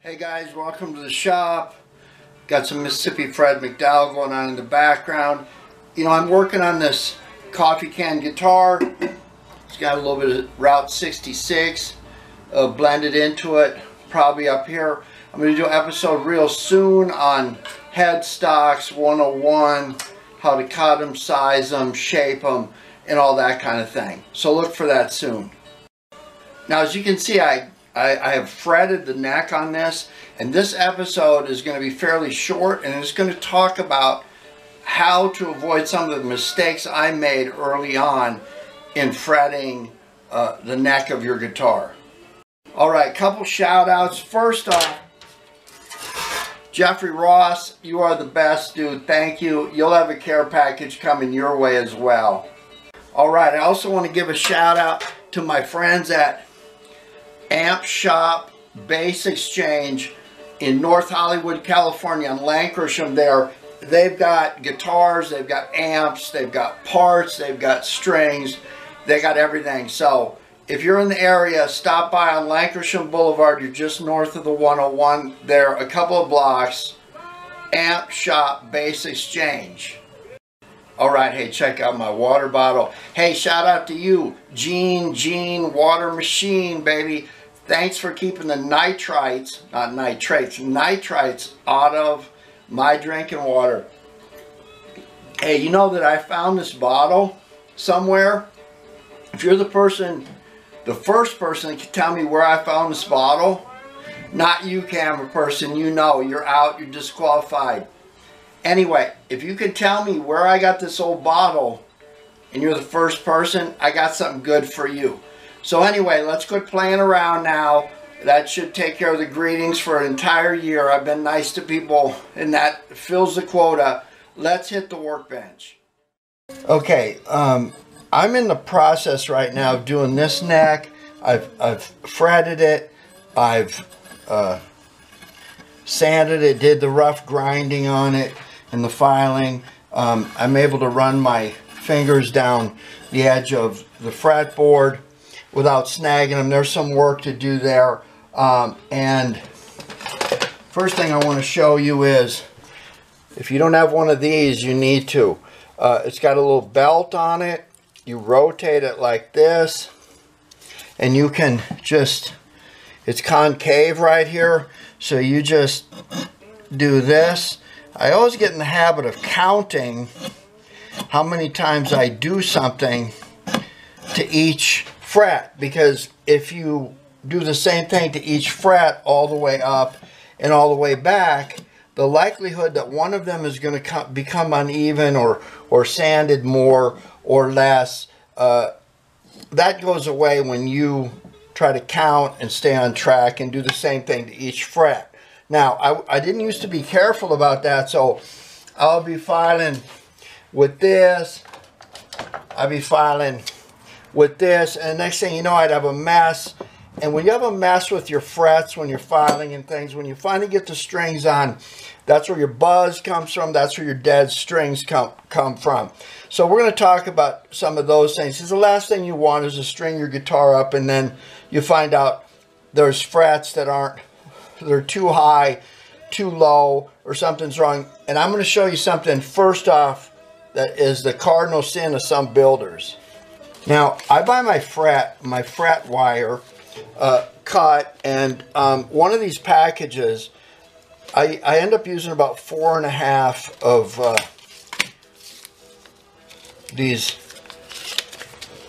Hey guys, welcome to the shop. Got some Mississippi Fred McDowell going on in the background. You know, I'm working on this coffee can guitar. It's got a little bit of Route 66 uh, blended into it, probably up here. I'm going to do an episode real soon on headstocks 101, how to cut them, size them, shape them, and all that kind of thing. So look for that soon. Now as you can see, I, I, I have fretted the neck on this, and this episode is going to be fairly short, and it's going to talk about how to avoid some of the mistakes I made early on in fretting uh, the neck of your guitar. All right, couple shout outs. First off, Jeffrey Ross, you are the best, dude. Thank you. You'll have a care package coming your way as well. All right, I also want to give a shout out to my friends at Amp Shop Bass Exchange in North Hollywood, California, in Lankershim there. They've got guitars, they've got amps, they've got parts, they've got strings, they got everything. So if you're in the area, stop by on Lankershim Boulevard. You're just north of the 101. There, a couple of blocks. Amp Shop Bass Exchange. All right, hey, check out my water bottle. Hey, shout out to you, Gene, Gene Water Machine, baby. Thanks for keeping the nitrites, not nitrates, nitrites out of my drinking water. Hey, you know that I found this bottle somewhere? If you're the person the first person that can tell me where I found this bottle, not you camera person, you know, you're out, you're disqualified. Anyway, if you can tell me where I got this old bottle and you're the first person, I got something good for you. So anyway, let's quit playing around now. That should take care of the greetings for an entire year. I've been nice to people and that fills the quota. Let's hit the workbench. Okay, um, I'm in the process right now of doing this neck. I've, I've fretted it. I've uh, sanded it, did the rough grinding on it and the filing. Um, I'm able to run my fingers down the edge of the fretboard without snagging them. There's some work to do there. Um, and first thing I want to show you is if you don't have one of these, you need to. Uh, it's got a little belt on it you rotate it like this and you can just it's concave right here so you just do this I always get in the habit of counting how many times I do something to each fret because if you do the same thing to each fret all the way up and all the way back the likelihood that one of them is going to become uneven or or sanded more or less, uh, that goes away when you try to count and stay on track and do the same thing to each fret. Now, I, I didn't used to be careful about that, so I'll be filing with this. I'll be filing with this, and next thing you know, I'd have a mess. And when you have a mess with your frets, when you're filing and things, when you finally get the strings on, that's where your buzz comes from. That's where your dead strings come, come from. So we're going to talk about some of those things. Because the last thing you want is to string your guitar up and then you find out there's frets that aren't, they're too high, too low, or something's wrong. And I'm going to show you something first off that is the cardinal sin of some builders. Now, I buy my fret, my fret wire uh, cut, and um, one of these packages I, I end up using about four and a half of uh, these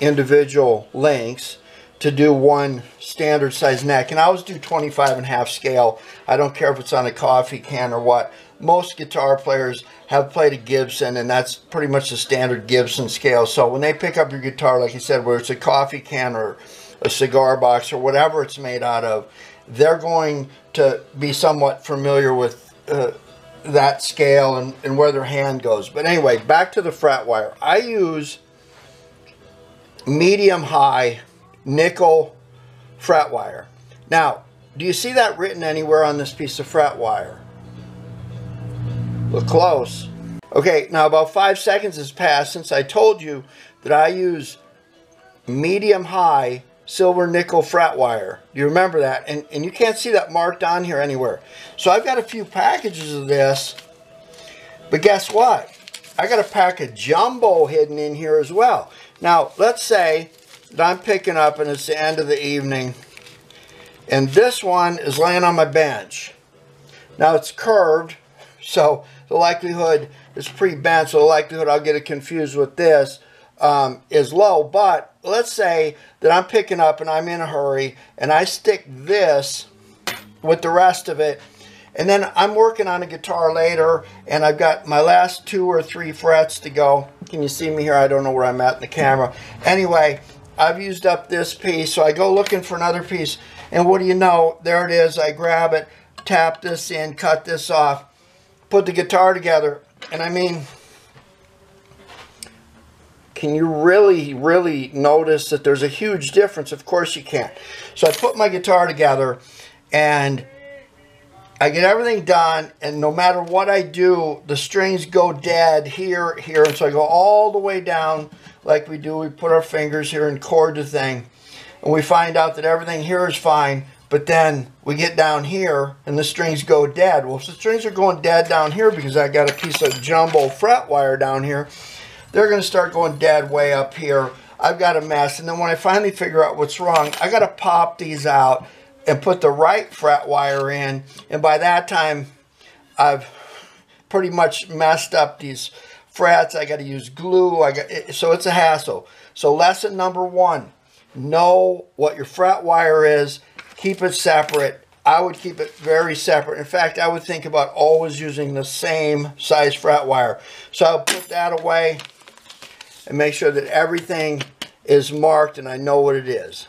individual lengths to do one standard size neck. And I always do 25 and a half scale. I don't care if it's on a coffee can or what. Most guitar players have played a Gibson and that's pretty much the standard Gibson scale. So when they pick up your guitar, like you said, where it's a coffee can or a cigar box or whatever it's made out of, they're going to be somewhat familiar with uh, that scale and, and where their hand goes. But anyway, back to the fret wire. I use medium high nickel fret wire. Now, do you see that written anywhere on this piece of fret wire? Look close. Okay, now about five seconds has passed since I told you that I use medium high silver nickel fret wire. Do you remember that? And, and you can't see that marked on here anywhere. So I've got a few packages of this, but guess what? I got a pack of jumbo hidden in here as well. Now, let's say that I'm picking up and it's the end of the evening, and this one is laying on my bench. Now it's curved, so the likelihood is pretty bent, so the likelihood I'll get it confused with this um, is low. But let's say that I'm picking up and I'm in a hurry and I stick this with the rest of it and then I'm working on a guitar later and I've got my last two or three frets to go. Can you see me here? I don't know where I'm at in the camera. Anyway, I've used up this piece so I go looking for another piece and what do you know? There it is. I grab it, tap this in, cut this off, put the guitar together and I mean can you really, really notice that there's a huge difference? Of course you can. So I put my guitar together and I get everything done and no matter what I do, the strings go dead here, here. And so I go all the way down like we do. We put our fingers here and chord the thing. And we find out that everything here is fine. But then we get down here and the strings go dead. Well, if the strings are going dead down here because I got a piece of jumbo fret wire down here, they're going to start going dead way up here. I've got a mess. And then when I finally figure out what's wrong, I got to pop these out and put the right fret wire in. And by that time, I've pretty much messed up these frets. I got to use glue. I got So it's a hassle. So lesson number one, know what your fret wire is. Keep it separate. I would keep it very separate. In fact, I would think about always using the same size fret wire. So I'll put that away and make sure that everything is marked and I know what it is.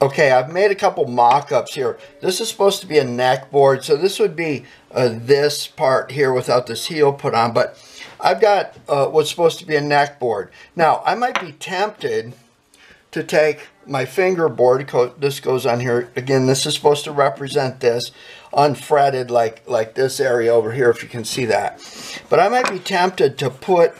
Okay, I've made a couple mock-ups here. This is supposed to be a neck board, so this would be uh, this part here without this heel put on, but I've got uh, what's supposed to be a neck board. Now, I might be tempted to take my fingerboard, this goes on here, again, this is supposed to represent this, unfretted like, like this area over here, if you can see that. But I might be tempted to put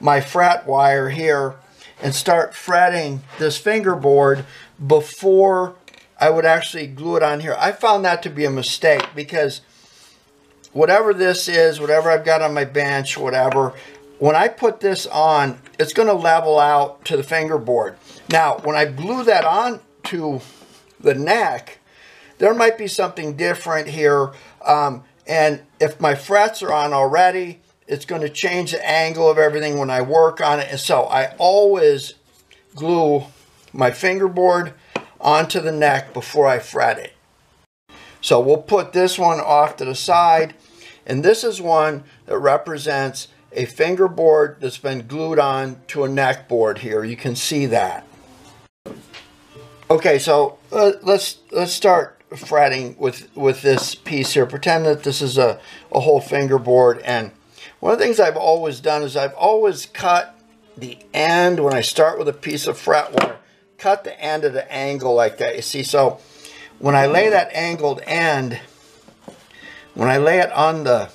my fret wire here and start fretting this fingerboard before I would actually glue it on here. I found that to be a mistake because whatever this is, whatever I've got on my bench, whatever, when I put this on, it's going to level out to the fingerboard. Now, when I glue that on to the neck, there might be something different here. Um, and if my frets are on already, it's going to change the angle of everything when I work on it. And so I always glue my fingerboard onto the neck before I fret it. So we'll put this one off to the side. And this is one that represents a fingerboard that's been glued on to a neck board here. You can see that. Okay, so uh, let's let's start fretting with with this piece here. Pretend that this is a, a whole fingerboard and one of the things I've always done is I've always cut the end when I start with a piece of fret wire. Cut the end at an angle like that, you see. So when I lay that angled end, when I lay it on the,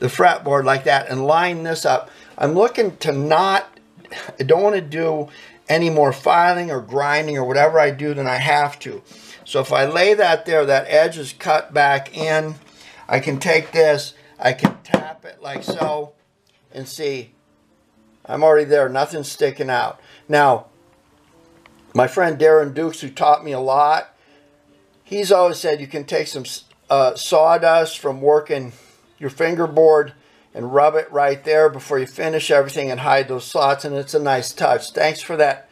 the fretboard like that and line this up, I'm looking to not, I don't want to do any more filing or grinding or whatever I do than I have to. So if I lay that there, that edge is cut back in. I can take this I can tap it like so and see I'm already there. Nothing's sticking out. Now, my friend Darren Dukes, who taught me a lot, he's always said you can take some uh, sawdust from working your fingerboard and rub it right there before you finish everything and hide those slots, and it's a nice touch. Thanks for that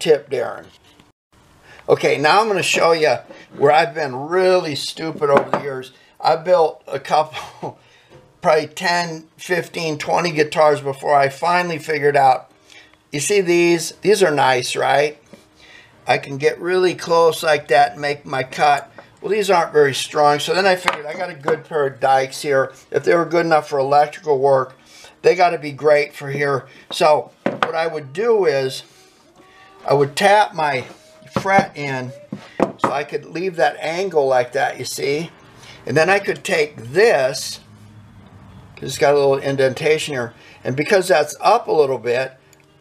tip, Darren. Okay, now I'm going to show you where I've been really stupid over the years. I built a couple probably 10, 15, 20 guitars before I finally figured out, you see these? These are nice, right? I can get really close like that and make my cut. Well, these aren't very strong, so then I figured I got a good pair of dikes here. If they were good enough for electrical work, they got to be great for here. So what I would do is I would tap my fret in so I could leave that angle like that, you see? And then I could take this it's got a little indentation here. And because that's up a little bit,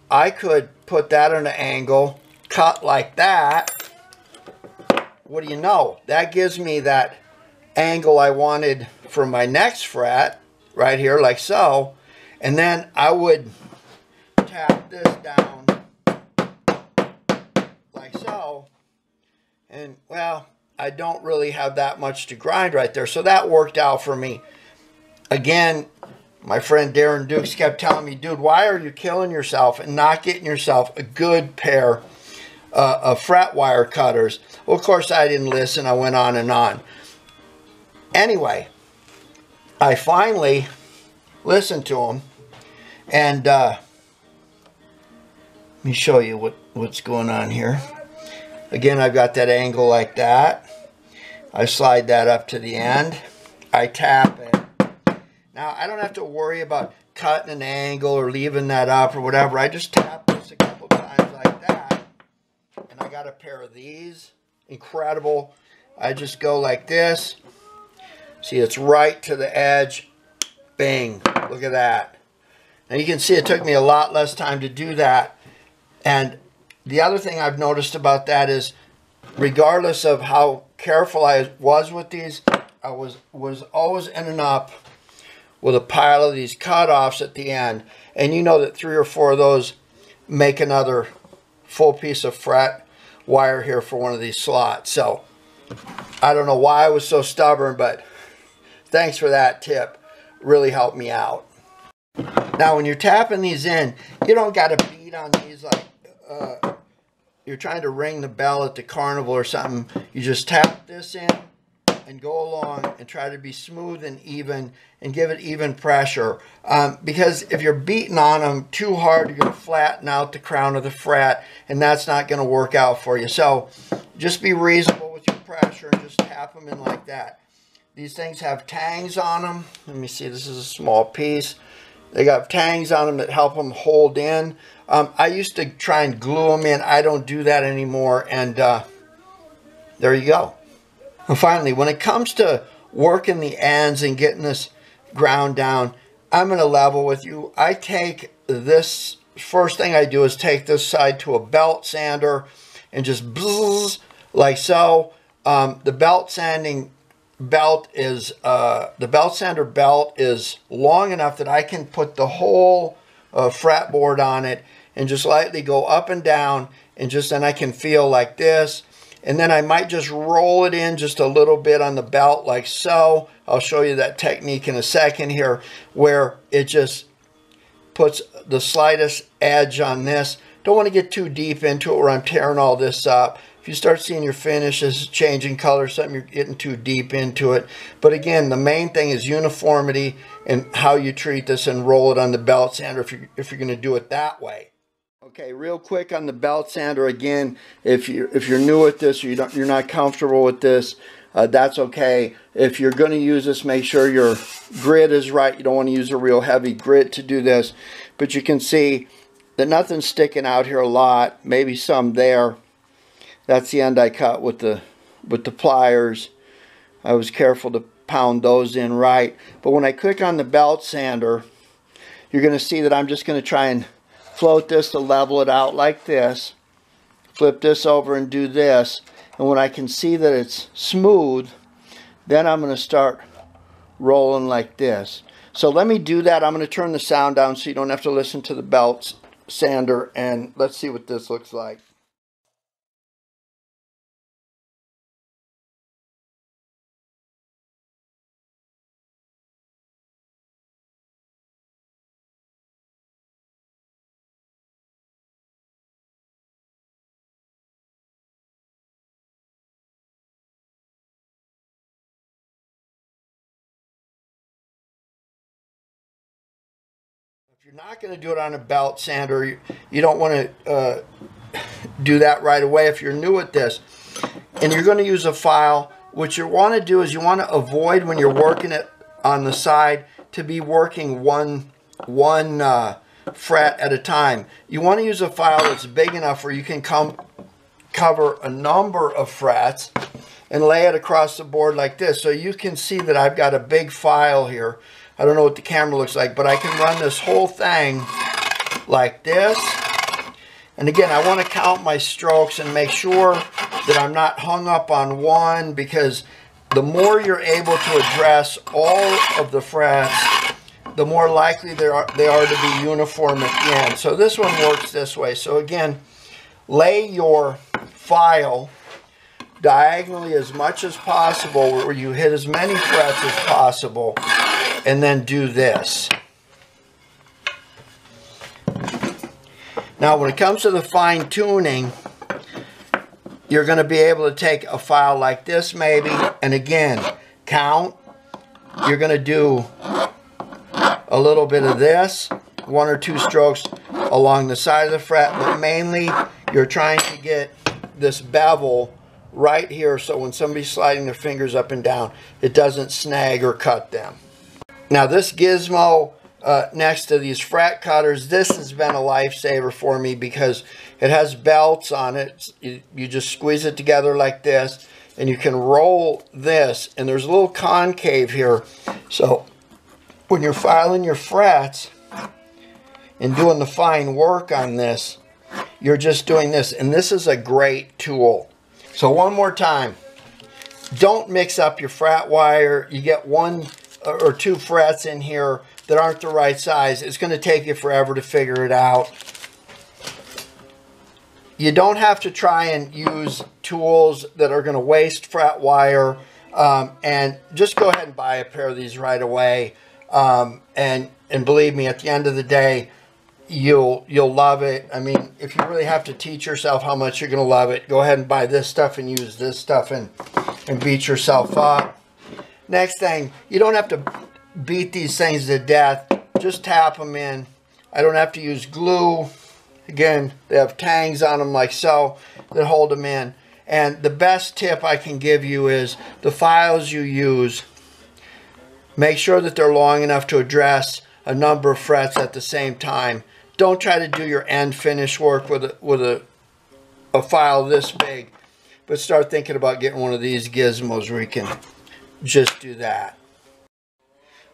I could put that on an angle, cut like that, what do you know? That gives me that angle I wanted for my next fret, right here, like so. And then I would tap this down like so. And, well, I don't really have that much to grind right there. So that worked out for me. Again, my friend Darren Dukes kept telling me, dude, why are you killing yourself and not getting yourself a good pair uh, of fret wire cutters? Well, of course, I didn't listen. I went on and on. Anyway, I finally listened to him. And uh, let me show you what, what's going on here. Again, I've got that angle like that. I slide that up to the end. I tap it. Now, I don't have to worry about cutting an angle or leaving that up or whatever. I just tap this a couple times like that. And I got a pair of these. Incredible. I just go like this. See, it's right to the edge. Bing. Look at that. Now you can see it took me a lot less time to do that. And the other thing I've noticed about that is regardless of how careful I was with these, I was, was always ending up with a pile of these cutoffs at the end. And you know that three or four of those make another full piece of fret wire here for one of these slots. So I don't know why I was so stubborn, but thanks for that tip. Really helped me out. Now when you're tapping these in, you don't got to beat on these like uh, you're trying to ring the bell at the carnival or something. You just tap this in and go along and try to be smooth and even and give it even pressure. Um, because if you're beating on them too hard, you're going to flatten out the crown of the fret and that's not going to work out for you. So just be reasonable with your pressure and just tap them in like that. These things have tangs on them. Let me see, this is a small piece. They got tangs on them that help them hold in. Um, I used to try and glue them in. I don't do that anymore. And uh, there you go. And finally, when it comes to working the ends and getting this ground down, I'm going to level with you. I take this, first thing I do is take this side to a belt sander and just bzzz, like so. Um, the belt sanding belt is, uh, the belt sander belt is long enough that I can put the whole uh, on it and just lightly go up and down and just then I can feel like this and then I might just roll it in just a little bit on the belt like so. I'll show you that technique in a second here where it just puts the slightest edge on this. Don't want to get too deep into it where I'm tearing all this up. If you start seeing your finishes changing color, something you're getting too deep into it. But again, the main thing is uniformity and how you treat this and roll it on the belt sander if you're, if you're going to do it that way. Okay, real quick on the belt sander again. If you if you're new at this or you don't you're not comfortable with this, uh, that's okay. If you're going to use this, make sure your grit is right. You don't want to use a real heavy grit to do this, but you can see that nothing's sticking out here a lot. Maybe some there. That's the end I cut with the with the pliers. I was careful to pound those in right. But when I click on the belt sander, you're going to see that I'm just going to try and float this to level it out like this. Flip this over and do this. And when I can see that it's smooth, then I'm going to start rolling like this. So let me do that. I'm going to turn the sound down so you don't have to listen to the belt sander. And let's see what this looks like. You're not going to do it on a belt sander, you, don't want to uh, do that right away if you're new at this. And you're going to use a file. What you want to do is you want to avoid when you're working it on the side to be working one, one uh, fret at a time. You want to use a file that's big enough where you can come cover a number of frets and lay it across the board like this. So you can see that I've got a big file here I don't know what the camera looks like, but I can run this whole thing like this. And again, I want to count my strokes and make sure that I'm not hung up on one because the more you're able to address all of the frets, the more likely they are, they are to be uniform at the end. So this one works this way. So again, lay your file diagonally as much as possible where you hit as many frets as possible and then do this. Now when it comes to the fine tuning, you're going to be able to take a file like this maybe and again count. You're going to do a little bit of this, one or two strokes along the side of the fret, but mainly you're trying to get this bevel right here so when somebody's sliding their fingers up and down, it doesn't snag or cut them. Now this gizmo uh, next to these fret cutters, this has been a lifesaver for me because it has belts on it. You, you just squeeze it together like this and you can roll this and there's a little concave here. So when you're filing your frets and doing the fine work on this, you're just doing this. And this is a great tool. So one more time, don't mix up your fret wire. You get one or two frets in here that aren't the right size. It's going to take you forever to figure it out. You don't have to try and use tools that are going to waste fret wire. Um, and just go ahead and buy a pair of these right away. Um, and and believe me, at the end of the day, you'll you'll love it. I mean, if you really have to teach yourself how much you're going to love it, go ahead and buy this stuff and use this stuff and and beat yourself up. Next thing, you don't have to beat these things to death. Just tap them in. I don't have to use glue. Again, they have tangs on them like so that hold them in. And the best tip I can give you is the files you use, make sure that they're long enough to address a number of frets at the same time. Don't try to do your end finish work with a, with a, a file this big, but start thinking about getting one of these gizmos where you can just do that.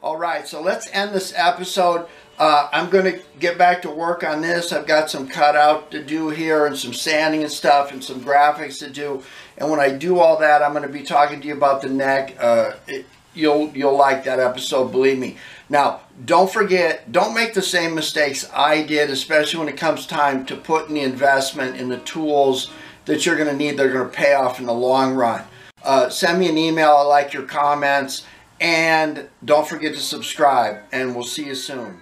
All right, so let's end this episode. Uh, I'm going to get back to work on this. I've got some cutout to do here and some sanding and stuff and some graphics to do. And when I do all that, I'm going to be talking to you about the neck. Uh, it, you'll you'll like that episode, believe me. Now, don't forget, don't make the same mistakes I did, especially when it comes time to putting the investment in the tools that you're going to need. They're going to pay off in the long run. Uh, send me an email. I like your comments. And don't forget to subscribe, and we'll see you soon.